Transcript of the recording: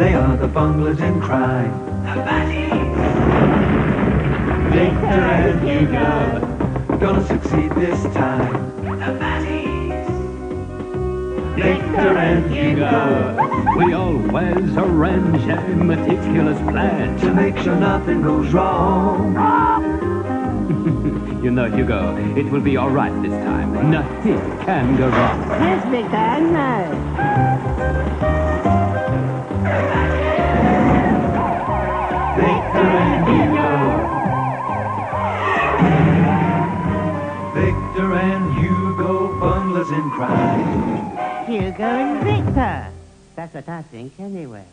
They are the bunglers in crime. The baddies. Victor and Hugo. Gonna succeed this time. The baddies. Victor and Hugo. We always arrange a meticulous plan To make sure nothing goes wrong. You know, Hugo, it will be all right this time. Nothing can go wrong. Yes, Victor, I know. Victor and Hugo, bunglers in crime. Hugo and Victor. That's what I think, anyway.